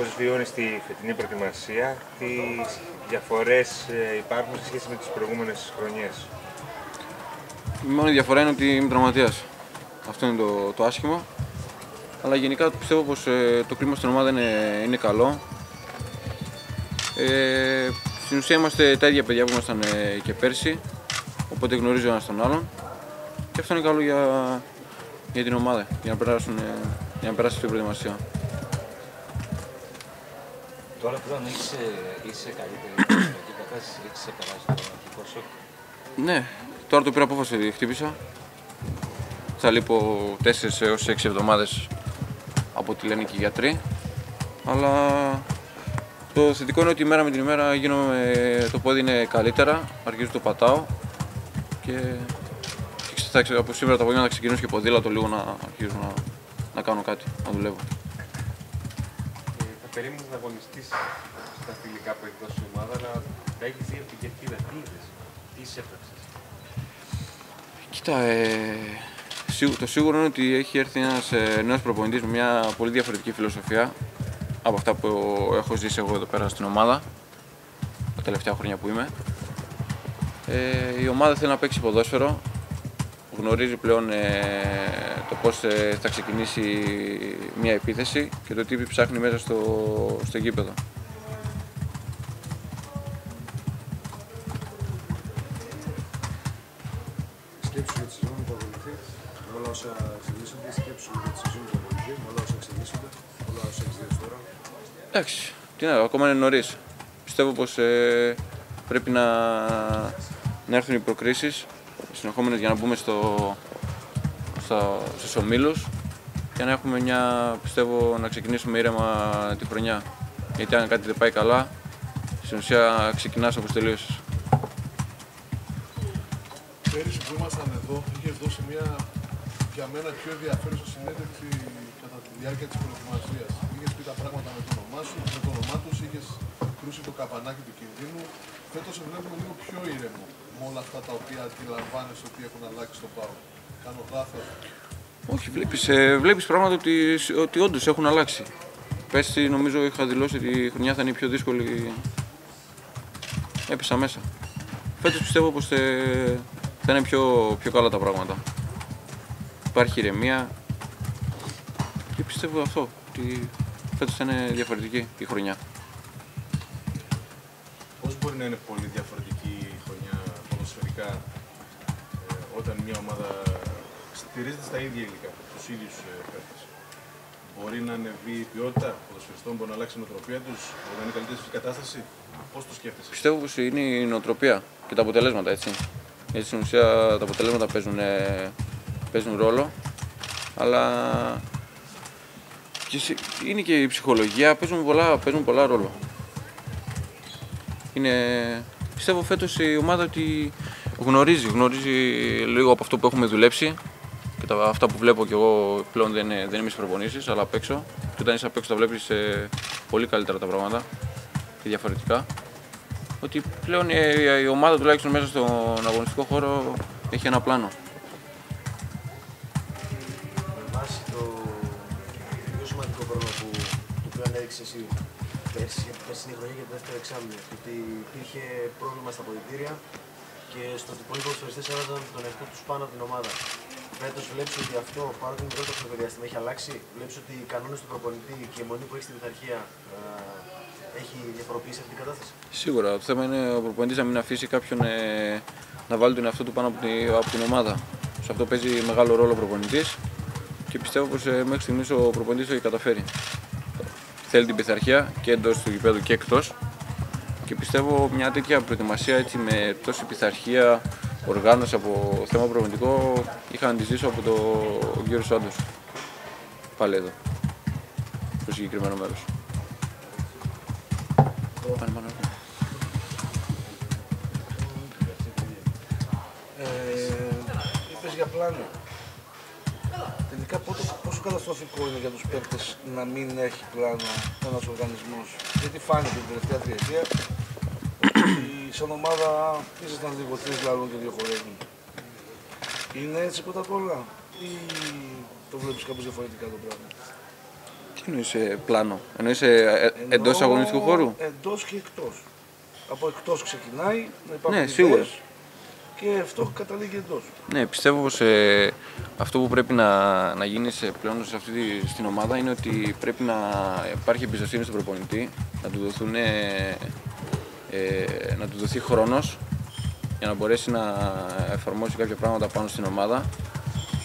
πώς βιώνεις τη φετινή προετοιμασία, τι διαφορές ε, υπάρχουν σε σχέση με τις προηγούμενες χρονιές; Η μόνη διαφορά είναι ότι είμαι τραυματίας. Αυτό είναι το, το άσχημο. Αλλά γενικά πιστεύω πως ε, το κλίμα στην ομάδα είναι, είναι καλό. Ε, στην ουσία είμαστε τα ίδια παιδιά που ήμασταν ε, και πέρσι, οπότε γνωρίζω ένας τον άλλον. Και αυτό είναι καλό για, για την ομάδα, για να, περάσουν, ε, για να περάσει αυτή την προετοιμασία. Τώρα πλέον είσαι, είσαι καλύτερη και κατάσταση, έχεις ξεπεράσει το αρχικό σοκ. Ναι, τώρα το πήρα απόφαση, χτύπησα. Θα λείπω 4 έως 6 εβδομάδες από ό,τι λένε και οι γιατροί. Αλλά το θετικό είναι ότι η μέρα με την ημέρα γίνομαι, το πόδι είναι καλύτερα, αρχίζω το πατάω και και θα, ξε- από σήμερα το απόγευμα θα ξεκινήσω και ποδήλατο λίγο να αρχίζω να, να κάνω κάτι, να δουλεύω. Ε, θα περίμενες να αγωνιστείς στα φιλικά που έχεις δώσει η ομάδα, αλλά θα έχεις δει από την κερκίδα. Τι είδες, τι έπραξες. Κοίτα, ε, σίγου- το σίγουρο είναι ότι έχει έρθει ένας ε, νέος προπονητής με μια πολύ διαφορετική φιλοσοφία από αυτά που έχω ζήσει εγώ εδώ πέρα στην ομάδα τα τελευταία χρόνια που είμαι. Ε, η ομάδα θέλει να παίξει ποδόσφαιρο, γνωρίζει πλέον ε, το πώς ε, θα ξεκινήσει μια επίθεση και το τι ψάχνει μέσα στο, στο γήπεδο. σκέψου για τη σεζόν που ακολουθεί, με όλα όσα εξελίσσονται, σκέψου για τη σεζόν που ακολουθεί, με όλα όσα εξελίσσονται, με όλα όσα έχεις δει ως τώρα. Εντάξει, τι να, ακόμα είναι νωρίς. Πιστεύω πως ε, πρέπει να, να έρθουν οι προκρίσεις συνεχόμενες για να μπούμε στο, στα, στους ομίλους και να έχουμε μια, πιστεύω, να ξεκινήσουμε ήρεμα τη χρονιά. Γιατί αν κάτι δεν πάει καλά, στην ουσία ξεκινάς όπως τελείωσες. Πέρυσι που ήμασταν εδώ, είχες δώσει μια για μένα πιο ενδιαφέρουσα συνέντευξη κατά τη διάρκεια της προετοιμασίας. Είχες πει τα πράγματα με το όνομά σου, με το όνομά τους, είχες κρούσει το καπανάκι του κινδύνου. Φέτος σε βλέπουμε λίγο πιο ήρεμο με όλα αυτά τα οποία αντιλαμβάνεσαι ότι έχουν αλλάξει στο πάο. Κάνω λάθο. Όχι, βλέπεις, ε, βλέπεις πράγματα ότι, ότι όντως έχουν αλλάξει. Πέρσι νομίζω είχα δηλώσει ότι η χρονιά θα είναι η πιο δύσκολη. Έπεσα μέσα. Φέτος πιστεύω πως ε, θα είναι πιο, πιο καλά τα πράγματα. Υπάρχει ηρεμία και πιστεύω αυτό, ότι φέτος θα είναι διαφορετική η χρονιά. Πώς μπορεί να είναι πολύ διαφορετική η χρονιά ποδοσφαιρικά ε, όταν μια ομάδα στηρίζεται στα ίδια υλικά, τους ίδιους ε, παίκτες. Μπορεί να ανεβεί η ποιότητα ποδοσφαιριστών, μπορεί να αλλάξει η νοοτροπία τους, μπορεί να είναι καλύτερη στη κατάσταση. Πώς το σκέφτεσαι. Πιστεύω πως είναι η νοοτροπία και τα αποτελέσματα, έτσι. Γιατί στην ουσία τα αποτελέσματα παίζουν, ε, παίζουν ρόλο, αλλά και σε- είναι και η ψυχολογία, παίζουν πολλά, παίζουν πολλά ρόλο. Είναι, πιστεύω φέτος η ομάδα ότι γνωρίζει, γνωρίζει λίγο από αυτό που έχουμε δουλέψει και τα, αυτά που βλέπω κι εγώ πλέον δεν, είναι- δεν είμαι στις προπονήσεις, αλλά απ' έξω. Και όταν είσαι απ' έξω τα βλέπεις ε, πολύ καλύτερα τα πράγματα και διαφορετικά ότι πλέον η, η ομάδα τουλάχιστον μέσα στον αγωνιστικό χώρο έχει ένα πλάνο. με βάση το πιο σημαντικό πρόβλημα που, το οποίο ανέδειξε εσύ πέρσι, για την περσινή χρονιά για το δεύτερο εξάμεινο. Ότι υπήρχε πρόβλημα στα ποδητήρια και στο ότι πολλοί ποδοσφαιριστές έβαζαν τον εαυτό τους πάνω από την ομάδα. Φέτος βλέπεις ότι αυτό, παρότι είναι πρώτο χρονικό διάστημα, έχει αλλάξει; Βλέπεις ότι οι κανόνες του προπονητή και η μονή που έχει στην πειθαρχία ε, έχει διαφοροποιήσει αυτή την κατάσταση; Σίγουρα το θέμα είναι ο προπονητής να μην αφήσει κάποιον ε, να βάλει τον εαυτό του πάνω από την, από την ομάδα. Σε αυτό παίζει μεγάλο ρόλο ο προπονητής και πιστεύω πως ε, μέχρι στιγμής ο προπονητής το έχει καταφέρει. Θέλει την πειθαρχία και εντός του γηπέδου και εκτός και πιστεύω μια τέτοια προετοιμασία έτσι, με τόση πειθαρχία, οργάνωση από θέμα προπονητικό είχα αντιστήσω από τον κύριο Σάντος. Πάλι εδώ, στο συγκεκριμένο μέρος. Πάνε, πάνε, πάνε. Ε, είπες για πλάνο. Τελικά πόσο, πόσο καταστροφικό είναι για τους παίκτες να μην έχει πλάνο ένας οργανισμός; Γιατί φάνηκε την τελευταία τριετία ότι σαν ομάδα ήσασταν λίγο τρεις λαλούν και δύο χορεύουν. Είναι έτσι πρώτα απ' όλα ή το βλέπεις κάπως διαφορετικά το πράγμα; Τι εννοείς ε, πλάνο, εννοείς ε, ε, εντός αγωνιστικού χώρου; Εντός και εκτός. Από εκτός ξεκινάει να υπάρχουν Ναι, σίγουρα. ιδέες Και αυτό καταλήγει εντός. Ναι, πιστεύω πως ε, αυτό που πρέπει να, να γίνει σε, πλέον σε αυτή τη, στην ομάδα είναι ότι πρέπει να υπάρχει εμπιστοσύνη στον προπονητή, να του, δοθούν, ε, ε, να του δοθεί χρόνος για να μπορέσει να εφαρμόσει κάποια πράγματα πάνω στην ομάδα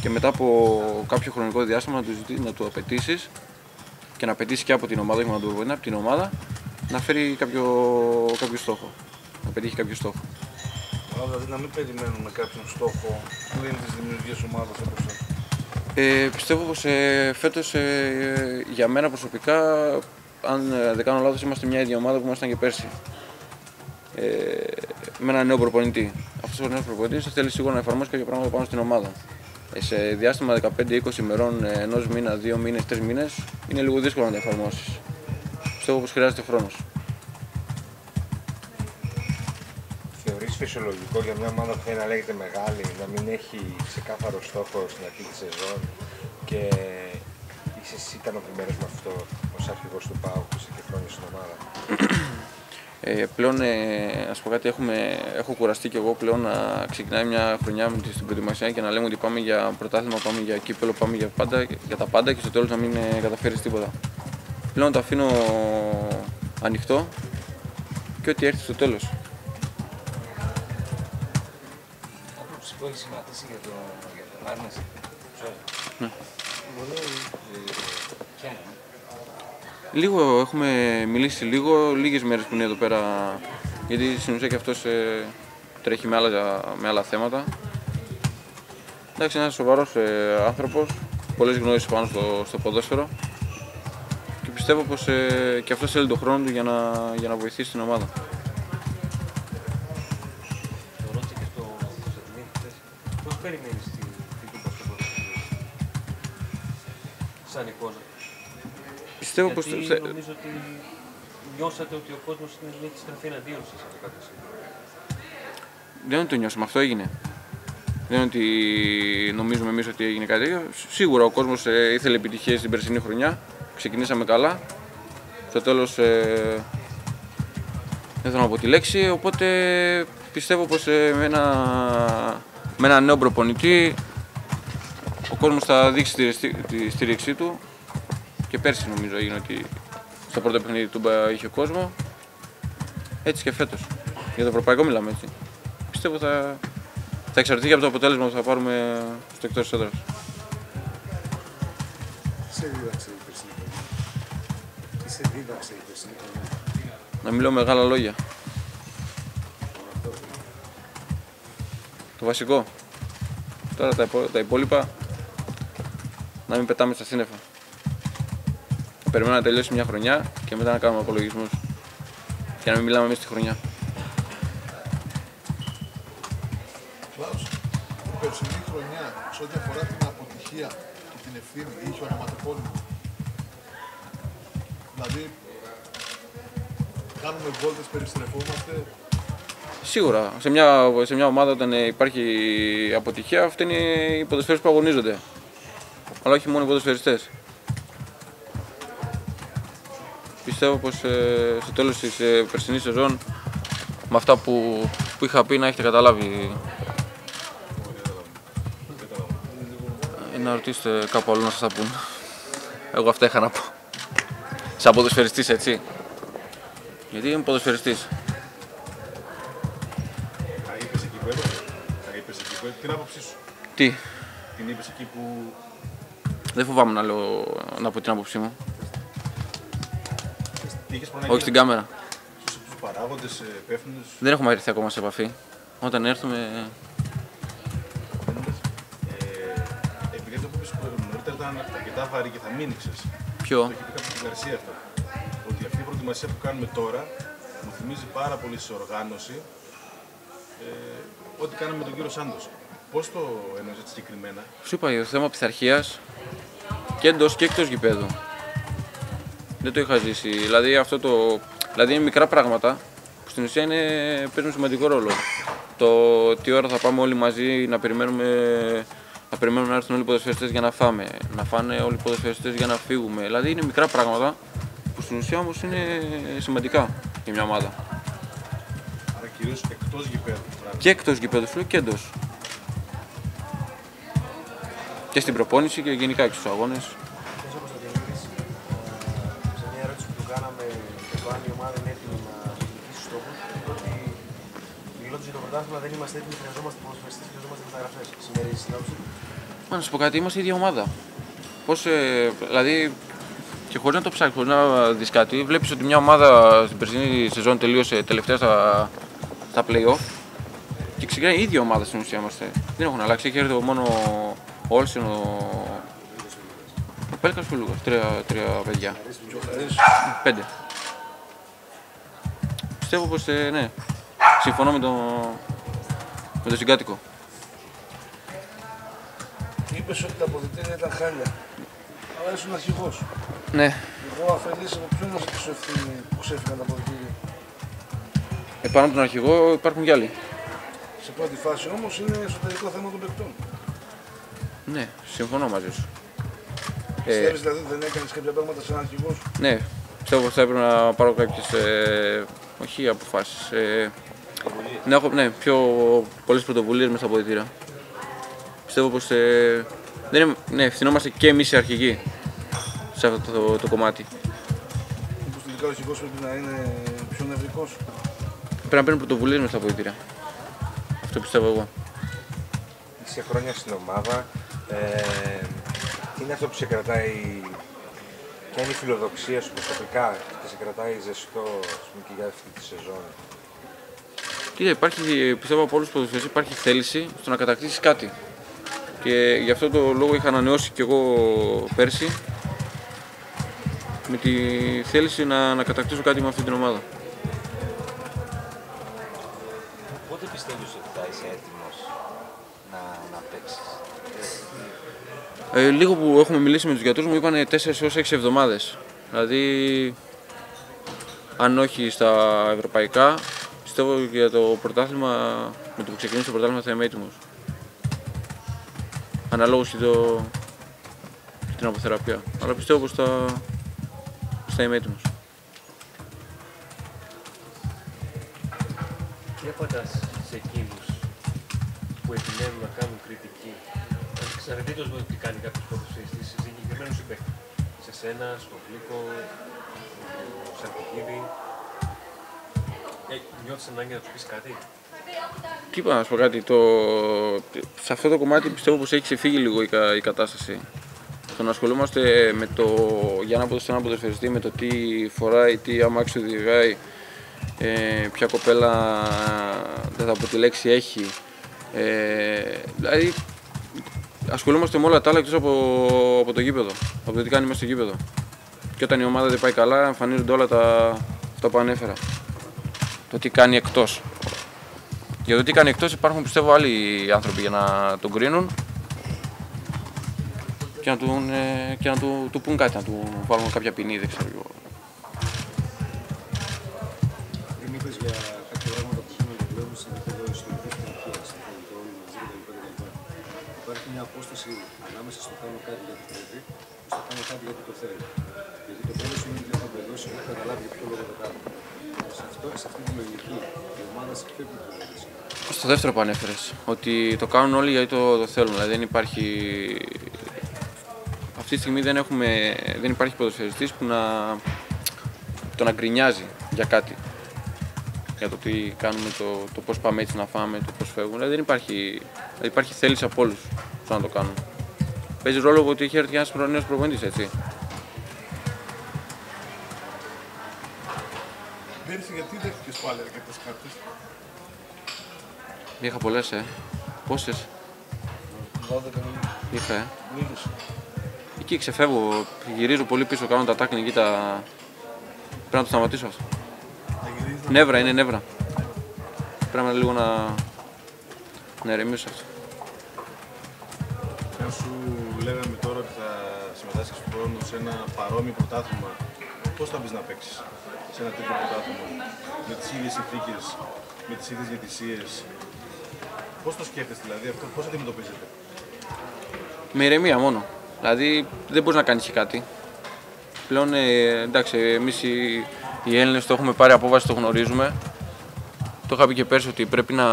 και μετά από κάποιο χρονικό διάστημα να του, ζητή, να του απαιτήσεις και να απαιτήσει και από την ομάδα, όχι μόνο από τον προπονητή, από την ομάδα να φέρει κάποιο, κάποιο στόχο, να πετύχει κάποιο στόχο. Άρα δηλαδή να μην περιμένουμε κάποιον στόχο πλην της δημιουργίας ομάδας από εσά. Ε, πιστεύω πως ε, φέτος ε, για μένα προσωπικά, αν ε, δεν κάνω λάθος, είμαστε μια ίδια ομάδα που ήμασταν και πέρσι. Ε, με ένα νέο προπονητή. Αυτός ο νέος προπονητής θέλει σίγουρα να εφαρμόσει κάποια πράγματα πάνω στην ομάδα. Ε, σε διάστημα 15-20 ημερών, ε, ενός μήνα, δύο μήνες, τρεις μήνες, είναι λίγο δύσκολο να τα εφαρμόσεις. Πιστεύω πως χρειάζεται χρόνος. Θεωρείς φυσιολογικό για μια ομάδα που θέλει να λέγεται μεγάλη, να μην έχει ξεκάθαρο στόχο στην αρχή της σεζόν και είσαι εσύ ικανοποιημένος με αυτό ως αρχηγός του ΠΑΟΚ που είσαι και χρόνια στην ομάδα; Ε, πλέον, ε, ας πω κάτι, έχουμε, έχω κουραστεί και εγώ πλέον να ξεκινάει μια χρονιά με τη- στην προετοιμασία και να λέμε ότι πάμε για πρωτάθλημα, πάμε για κύπελο, πάμε για, πάντα, για τα πάντα και στο τέλος να μην ε, καταφέρεις τίποτα. Πλέον το αφήνω ανοιχτό και ό,τι έρθει στο τέλος. Άποψη που έχει σχηματίσει για, το, για τον Άρνες. Ναι. Ε, ποια είναι; Λίγο έχουμε μιλήσει λίγο, λίγες μέρες που είναι εδώ πέρα, γιατί στην ουσία και αυτός ε, τρέχει με άλλα, με άλλα θέματα. Εντάξει, είναι ένας σοβαρός ε, άνθρωπος, πολλές γνώσεις πάνω στο, στο ποδόσφαιρο και πιστεύω πως ε, και αυτός θέλει τον χρόνο του για να, για να βοηθήσει την ομάδα. Το ρώτησε και στο Κωνσταντινίδη χθες. Πώς περιμένεις την την Τούμπα στο πρωτάθλημα. Σαν εικόνα; Πιστεύω Γιατί πως θε- νομίζω ότι νιώσατε ότι ο κόσμος είναι- έχει στραφεί εναντίον σας από κάποια στιγμή. δεν είναι ότι το νιώσαμε, αυτό έγινε. Δεν είναι ότι νομίζουμε εμείς ότι έγινε κάτι τέτοιο. Σίγουρα ο κόσμος ε, ήθελε επιτυχία στην περσινή χρονιά. Ξεκινήσαμε καλά. Στο τέλος ε, δεν θέλω να πω τη λέξη, οπότε πιστεύω πως ε, με, ένα, με ένα νέο προπονητή ο κόσμος θα δείξει τη, ρεστη- τη στήριξή του και πέρσι νομίζω έγινε ότι στο πρώτο παιχνίδι του Τούμπα είχε κόσμο. Έτσι και φέτος. Για το ευρωπαϊκό μιλάμε έτσι. Πιστεύω θα, θα εξαρτηθεί και από το αποτέλεσμα που θα πάρουμε στο εκτός έδρας. Τι σε δίδαξε η περσινή χρονιά. Τι σε δίδαξε η περσινή χρονιά. Να μιλώ μεγάλα λόγια. Το βασικό. Τώρα τα, υπό- τα υπόλοιπα να μην πετάμε στα σύννεφα. Να περιμένουμε να τελειώσει μια χρονιά και μετά να κάνουμε απολογισμούς. Και να μην μιλάμε εμείς τη χρονιά. Κλάους, η περσινή χρονιά, σε ό,τι αφορά την αποτυχία και την ευθύνη, είχε ονοματεπώνυμο. Δηλαδή, κάνουμε βόλτες, περιστρεφόμαστε. Σίγουρα, σε μια, σε μια ομάδα όταν ε, υπάρχει αποτυχία, αυτοί είναι οι ποδοσφαίρες που αγωνίζονται. Αλλά όχι μόνο οι ποδοσφαιριστές. Πιστεύω πως ε, στο τέλος της ε, περσινής σεζόν με αυτά που, που είχα πει να έχετε καταλάβει Ε, να ρωτήσετε κάπου αλλού να σας τα πούν. Εγώ αυτά είχα να πω. Σαν ποδοσφαιριστής έτσι. Γιατί είμαι ποδοσφαιριστής; Τα είπες εκεί που έπρεπε. Τα είπες εκεί που έπρεπε. Την άποψή σου. Τι, Την είπες εκεί που δεν φοβάμαι να, λέω, να πω την άποψή μου. Είχες προναγεί. Όχι στην κάμερα. Στους, στους παράγοντες ε, υπεύθυνους. Δεν έχουμε έρθει ακόμα σε επαφή. Όταν έρθουμε. Ε, επειδή αυτό που είπες νωρίτερα ήταν αρκετά βαρύ και θα μείνει, ξέρεις. Το Ποιο. έχει πει κάποιος στην Γαρσία αυτό. Ότι αυτή η προετοιμασία που κάνουμε τώρα μου θυμίζει πάρα πολύ σε οργάνωση ε, ό,τι κάναμε με τον κύριο Σάντος. Πώς το εννοείς έτσι συγκεκριμένα; Σου είπα για το θέμα πειθαρχία και εντός και εκτός γηπέδου. Δεν το είχα ζήσει. Δηλαδή, αυτό το... δηλαδή είναι μικρά πράγματα που στην ουσία είναι... παίζουν σημαντικό ρόλο. Το τι ώρα θα πάμε όλοι μαζί να περιμένουμε να περιμένουμε να έρθουν όλοι οι ποδοσφαιριστές για να φάμε, να φάνε όλοι οι ποδοσφαιριστές για να φύγουμε. Δηλαδή είναι μικρά πράγματα που στην ουσία όμως είναι σημαντικά για μια ομάδα. Άρα κυρίως εκτός γηπέδου. πράγματι. Και εκτός γηπέδου σου και εντός. Και στην προπόνηση και γενικά και στους αγώνες. Το αν η ομάδα είναι έτοιμη να διεκδικήσει τους στόχους, είπε ότι μιλώντας για το πρωτάθλημα δεν είμαστε έτοιμοι, χρειαζόμαστε ποδοσφαιριστές, χρειαζόμαστε μεταγραφές. Σημερινή συνόψη. Μα να σου πω κάτι, είμαστε η ίδια ομάδα. Πώς, ε, δηλαδή, και χωρίς να το ψάξεις, χωρίς να δεις κάτι, βλέπεις ότι μια ομάδα στην περσινή σεζόν τελείωσε τελευταία στα, στα play-off και ξεκινάει η ίδια ομάδα στην ουσία είμαστε. Δεν έχουν αλλάξει, έχει έρθει μόνο ο Όλσεν, ο, ο Πέλκας και ο Λούκας, τρία, τρία παιδιά. Και ο Χαρίς, Πέντε. Πιστεύω πως, ε, ναι, συμφωνώ με τον, με τον συγκάτοικο. είπες ότι τα αποδητήρια ήταν χάλια. Αλλά ήσουν αρχηγός. Ναι, Εγώ αφελής από ποιον να ζητήσω ευθύνη που ξέφυγαν τα αποδητήρια; επάνω από τον αρχηγό υπάρχουν κι άλλοι. Σε πρώτη φάση όμως είναι εσωτερικό θέμα των παικτών. Ναι, συμφωνώ μαζί σου. Ε, Πιστεύεις δηλαδή ότι δεν έκανες κάποια πράγματα σαν αρχηγός; ναι, πιστεύω πως θα έπρεπε να πάρω κάποιες, ε, όχι αποφάσεις, ε, να έχω ναι, πιο πολλές πρωτοβουλίες μέσα στα αποδητήρια. Πιστεύω πως ε, δεν είναι, ναι, ευθυνόμαστε και εμείς οι αρχηγοί σε αυτό το, το κομμάτι. Μήπως τελικά ο αρχηγός πρέπει να είναι πιο νευρικός; Πρέπει να παίρνουν πρωτοβουλίες μέσα στα αποδητήρια. Αυτό πιστεύω εγώ. Είσαι χρόνια στην ομάδα. Ε, τι είναι αυτό που σε κρατάει, ποια είναι η φιλοδοξία σου προσωπικά και σε κρατάει ζεστό ας πούμε, και για αυτή τη σεζόν. Κοίτα, υπάρχει, πιστεύω από όλους τους ποδοσφαιριστές υπάρχει θέληση στο να κατακτήσεις κάτι. Και γι' αυτό το λόγο είχα ανανεώσει κι εγώ πέρσι με τη θέληση να, να κατακτήσω κάτι με αυτή την ομάδα. Πότε πιστεύεις ότι θα είσαι έτοιμος να, να παίξεις. Ε, λίγο που έχουμε μιλήσει με τους γιατρούς μου είπαν 4 έως 6 εβδομάδες. Δηλαδή, αν όχι στα ευρωπαϊκά, πιστεύω για το πρωτάθλημα, με το που ξεκινήσει το πρωτάθλημα θα είμαι έτοιμος. Αναλόγως και, το, και την αποθεραπεία. Αλλά πιστεύω πως θα, πως θα είμαι έτοιμος. Τι απαντάς σε εκείνους που επιμένουν να κάνουν κριτική, ανεξαρτήτως με το τι κάνει κάποιος ποδοσφαιριστής, σε συγκεκριμένους συμπαίκτες. Σε σένα, στον Γλίκο, στον Σαρκοκίδη. Ε, νιώθεις ανάγκη να τους πεις κάτι; Τι είπα να σου πω κάτι, το... σε αυτό το κομμάτι πιστεύω πως έχει ξεφύγει λίγο η, κα- η κατάσταση. Το να ασχολούμαστε με το, για να ποδοσφαιριστή, ένα ποδοσφαιριστή, με το τι φοράει, τι αμάξι οδηγάει, ε, ποια κοπέλα δεν θα πω τη λέξη έχει. Ε, δηλαδή ασχολούμαστε με όλα τα άλλα εκτός από, από το γήπεδο, από το τι κάνει μέσα στο γήπεδο. Και όταν η ομάδα δεν πάει καλά εμφανίζονται όλα τα, αυτά που ανέφερα. Το τι κάνει εκτός. Για το τι κάνει εκτός υπάρχουν πιστεύω άλλοι άνθρωποι για να τον κρίνουν και να, του, και να του, του πούν κάτι, να του βάλουν κάποια ποινή, δεν ξέρω εγώ. Δεν είπες για απόσταση ανάμεσα στο κάνω κάτι γιατί πρέπει και στο κάνω κάτι γιατί το θέλω. Γιατί το θέλω σημαίνει ότι έχω μπεδώσει, έχω καταλάβει για ποιο λόγο το κάνω. Σε, αυτό, σε αυτή τη λογική η ομάδα σε ποιο επίπεδο βρίσκεται; Στο δεύτερο που ανέφερες, ότι το κάνουν όλοι γιατί το, το θέλουν. Δηλαδή δεν υπάρχει. Αυτή τη στιγμή δεν, έχουμε, δεν υπάρχει ποδοσφαιριστής που να το να γκρινιάζει για κάτι. Για το τι κάνουμε, το, το πώς πάμε έτσι να φάμε, το πώς φεύγουμε. Δηλαδή δεν υπάρχει, δηλαδή υπάρχει θέληση από όλους στο να το κάνουν. Παίζει ρόλο ότι έχει έρθει ένας νέος προπονητής, έτσι. Πέρυσι γιατί δέχτηκες πάλι αρκετές κάρτες; Είχα πολλές, ε. Πόσες; 12 μήνες. είχα, ε. Λίγες. Εκεί ξεφεύγω, γυρίζω πολύ πίσω, κάνω τα τάκνη εκεί τα... Πρέπει να το σταματήσω αυτό. Να γυρίζεις να Νεύρα, είναι νεύρα. Πρέπει να λίγο να, να ηρεμήσω αυτό. Αν σου λέγαμε τώρα ότι θα συμμετάσχεις του χρόνου σε ένα παρόμοιο πρωτάθλημα, πώς θα μπεις να παίξεις σε ένα τέτοιο πρωτάθλημα, με τις ίδιες συνθήκες, με τις ίδιες διαιτησίες. Πώς το σκέφτεσαι δηλαδή αυτό, πώς αντιμετωπίζετε. Με ηρεμία μόνο. Δηλαδή δεν μπορείς να κάνεις και κάτι. Πλέον ε, εντάξει, εμείς οι, οι Έλληνες το έχουμε πάρει απόβαση, το γνωρίζουμε. Το είχα πει και πέρσι ότι πρέπει να,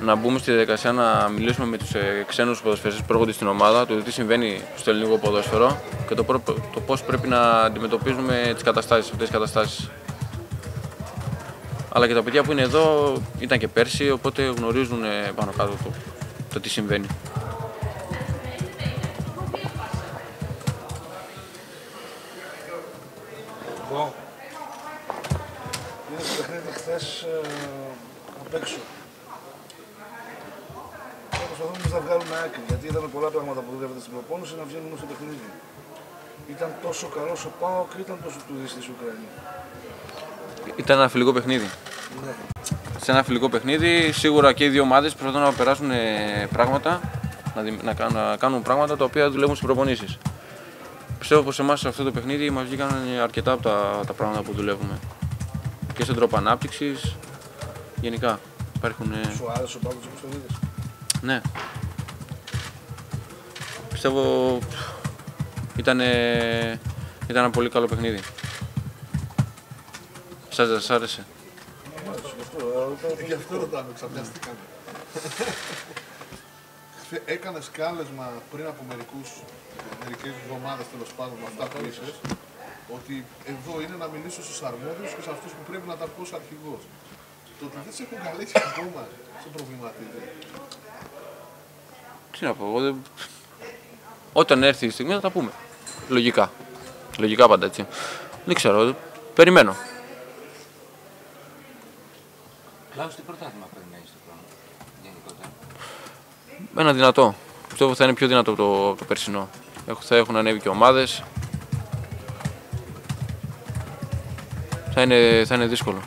να μπούμε στη διαδικασία να μιλήσουμε με τους ε, ξένους ποδοσφαιριστές που έρχονται στην ομάδα, το τι συμβαίνει στο ελληνικό ποδόσφαιρο και το, προ- το πώς πρέπει να αντιμετωπίζουμε τις καταστάσεις, αυτές τις καταστάσεις. Αλλά και τα παιδιά που είναι εδώ ήταν και πέρσι, οπότε γνωρίζουν ε, πάνω κάτω το, το τι συμβαίνει. Εγώ είδα το παιχνίδι χθες απ' έξω. Και προσπαθούμε εμείς να βγάλουμε άκρη, γιατί είδαμε πολλά πράγματα που δουλεύετε στην προπόνηση να βγαίνουν στο παιχνίδι. Ήταν τόσο καλός ο Πάοκ και ήταν τόσο τουριστής η Ουκρανία. Ήταν ένα φιλικό παιχνίδι. Ναι. Σε ένα φιλικό παιχνίδι, σίγουρα και οι δύο ομάδες προσπαθούν να περάσουν ε, πράγματα, να, δι- να, κάνουν, να κάνουν πράγματα τα οποία δουλεύουν στις προπονήσεις. Πιστεύω πως εμάς σε αυτό το παιχνίδι μας βγήκαν αρκετά από τα, τα πράγματα που δουλεύουμε. Και στον τρόπο ανάπτυξης, γενικά. Υπάρχουν. ε, Σου άρεσε ο Πάοκ όπως το είδες; Ναι. Πιστεύω ήταν, ήταν ένα πολύ καλό παιχνίδι. Σας δεν σας άρεσε. Μάλιστα, γι' αυτό, ε, ήταν- Γι' αυτό ρωτάμε, ξαπιαστήκαμε. Χθε έκανες κάλεσμα πριν από μερικούς, μερικές εβδομάδες τέλος πάντων με αυτά που είπες, ότι εδώ είναι να μιλήσω στους αρμόδιους και σε αυτούς που πρέπει να τα πω ως αρχηγός. Το ότι δεν σε έχουν καλέσει ακόμα σε προβληματίζει. Τι να πω, εγώ δεν... Όταν έρθει η στιγμή θα τα πούμε. Λογικά. Λογικά πάντα έτσι. Δεν ξέρω, περιμένω. Κλάους, τι πρωτάθλημα πρέπει να έχεις στο χρόνο, γενικότερα; Ένα δυνατό. Πιστεύω θα είναι πιο δυνατό από το, από το περσινό. Έχω- Θα έχουν ανέβει και ομάδες. Θα είναι, θα είναι δύσκολο.